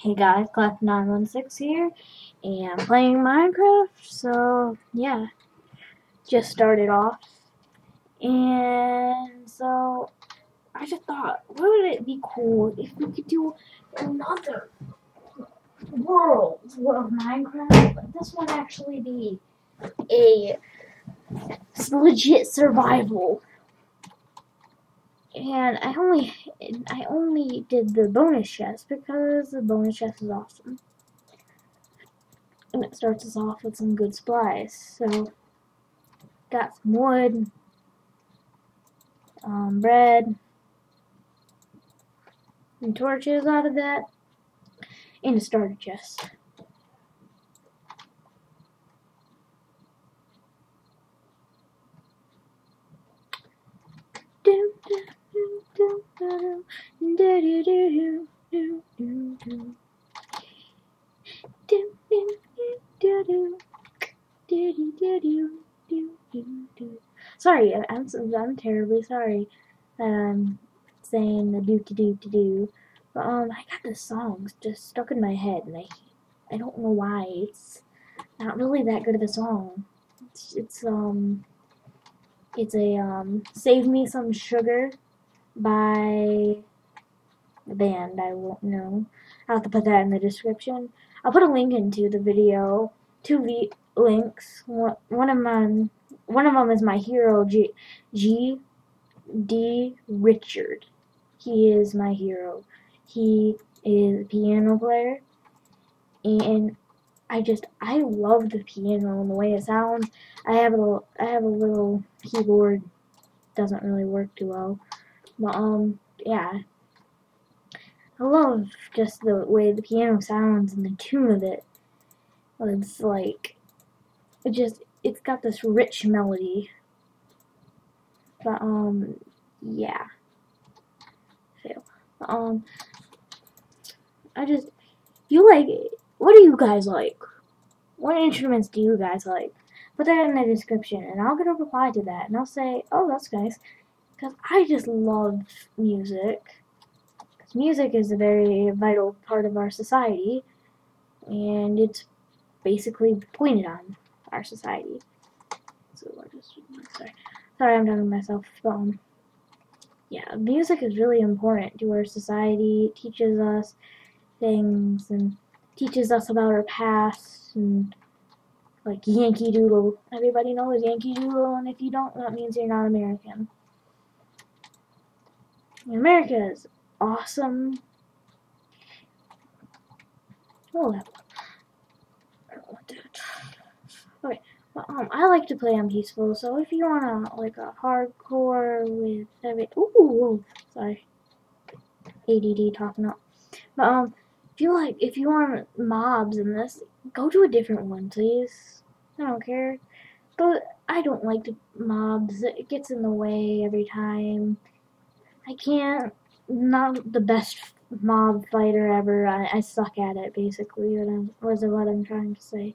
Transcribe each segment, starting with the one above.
Hey guys, Clef916 here, and playing Minecraft, so yeah, just started off, and so I just thought, wouldn't it be cool if we could do another world of Minecraft, but this one actually be a legit survival and I only I only did the bonus chest because the bonus chest is awesome. And it starts us off with some good supplies. So got some wood, um, bread, and torches out of that, and a starter chest. Sorry, I'm I'm terribly sorry that I'm saying the do to do to do, but um, I got the songs just stuck in my head, and I I don't know why. It's not really that good of a song. It's, it's um, it's a um, save me some sugar by the band. I won't know. I'll have to put that in the description. I'll put a link into the video. Two v links. One of them, one of them is my hero G, G D Richard. He is my hero. He is a piano player, and I just I love the piano and the way it sounds. I have a I have a little keyboard. Doesn't really work too well, um yeah. I love just the way the piano sounds and the tune of it. It's like it just it's got this rich melody. But um yeah. Fail. Um I just you like what do you guys like? What instruments do you guys like? Put that in the description and I'll get a reply to that and I'll say, oh, that's nice. Because I just love music. Because music is a very vital part of our society and it's basically pointed on our society. So I just, sorry. Sorry, I'm talking myself. Um, yeah, music is really important to our society. It teaches us things and teaches us about our past and like Yankee Doodle. Everybody knows Yankee Doodle, and if you don't, that means you're not American. America is awesome. Oh. Okay, well, um, I like to play on peaceful, so if you wanna like a hardcore with every, ooh, sorry, ADD talking up, but um if you like, if you want mobs in this, go to a different one, please. I don't care. But I don't like the mobs. It gets in the way every time. I can't. Not the best mob fighter ever. I, I suck at it, basically. What I'm, was what I'm trying to say.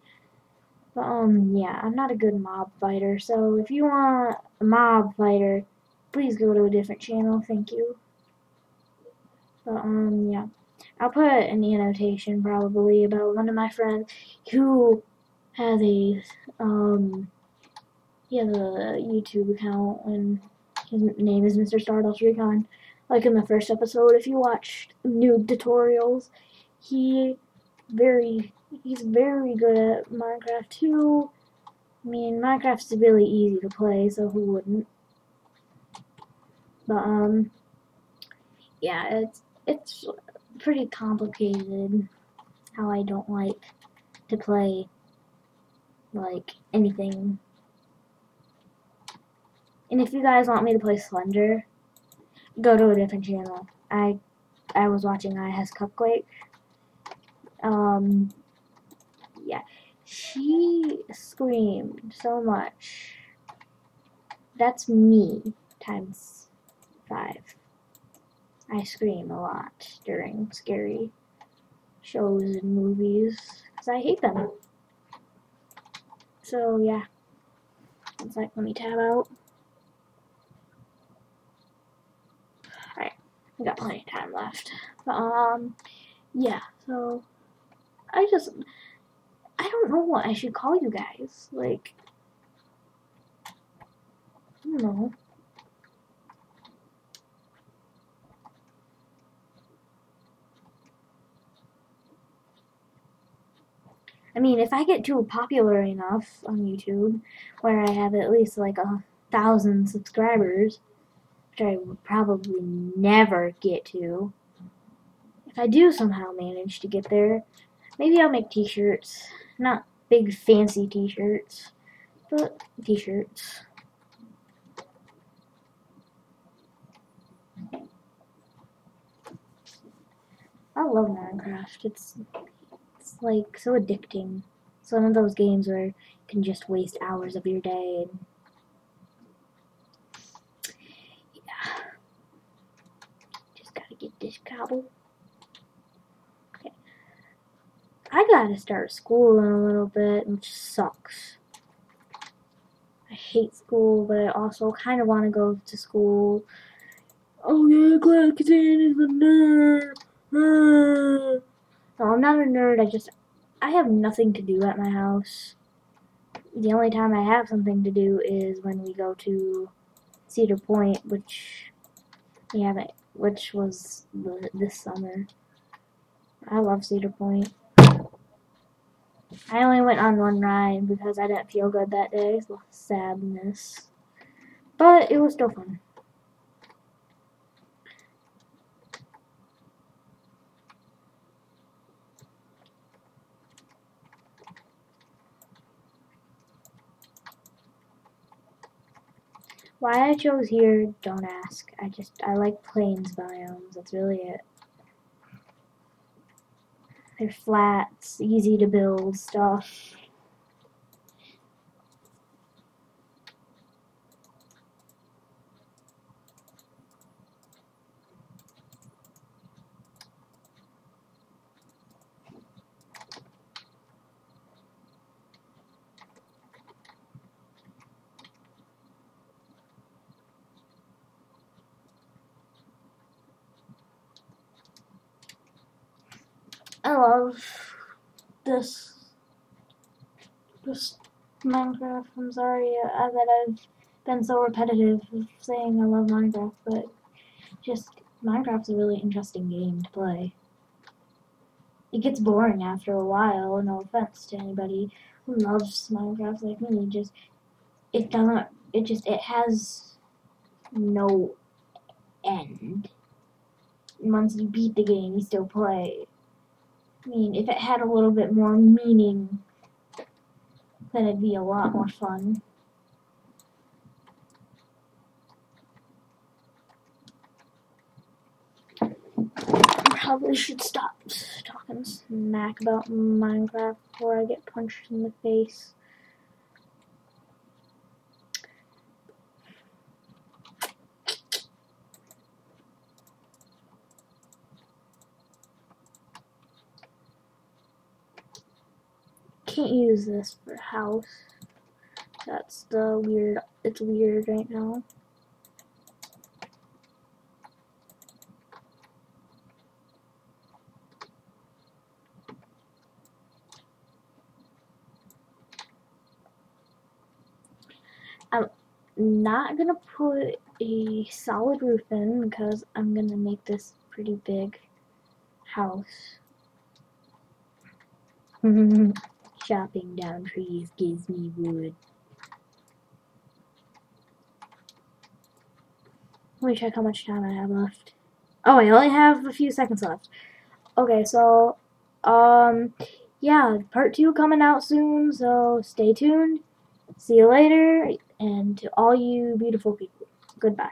But um, yeah, I'm not a good mob fighter. So if you want a mob fighter, please go to a different channel. Thank you. But um, yeah. I'll put an annotation probably about one of my friends who has a um he has a YouTube account and his name is Mr. Stardust Recon. Like in the first episode, if you watched noob tutorials, he very he's very good at Minecraft too. I mean, Minecraft's really easy to play, so who wouldn't? But um, yeah, it's it's pretty complicated how I don't like to play like anything. And if you guys want me to play Slender, go to a different channel. I I was watching iHasCupquake. Um yeah. She screamed so much. That's me times five. I scream a lot during scary shows and movies because I hate them. So yeah, it's like let me tab out. I got plenty of time left. But, um, yeah, so I just I don't know what I should call you guys. Like I don't know. I mean, if I get too popular enough on YouTube, where I have at least like a thousand subscribers, I would probably never get to, if I do somehow manage to get there, maybe I'll make t-shirts. Not big fancy t-shirts, but t-shirts. I love Minecraft. It's it's like so addicting. It's one of those games where you can just waste hours of your day and yeah. Just gotta get this cobble. Okay. I gotta start school in a little bit, which sucks. I hate school, but I also kind of want to go to school. Oh yeah, Glycogen is a nerd. Ah. No, I'm not a nerd. I just I have nothing to do at my house. The only time I have something to do is when we go to Cedar Point, which we haven't, which was this summer. I love Cedar Point. I only went on one ride because I didn't feel good that day. So sadness, but it was still fun. Why I chose here, don't ask. I just, I like plains biomes. That's really it. They're flats, easy to build stuff. Love this this Minecraft. I'm sorry uh, that I've been so repetitive of saying I love Minecraft, but just Minecraft's a really interesting game to play. It gets boring after a while, no offense to anybody who loves Minecraft like me. Just it doesn't it just it has no end. Once you beat the game, you still play. I mean, if it had a little bit more meaning, then it'd be a lot more fun. Probably should stop talking smack about Minecraft before I get punched in the face. Can't use this for house. That's the weird, it's weird right now. I'm not gonna put a solid roof in because I'm gonna make this pretty big house. Chopping down trees gives me wood. Let me check how much time I have left. Oh, I only have a few seconds left. Okay, so, um, yeah, part two coming out soon, so stay tuned. See you later, and to all you beautiful people, goodbye.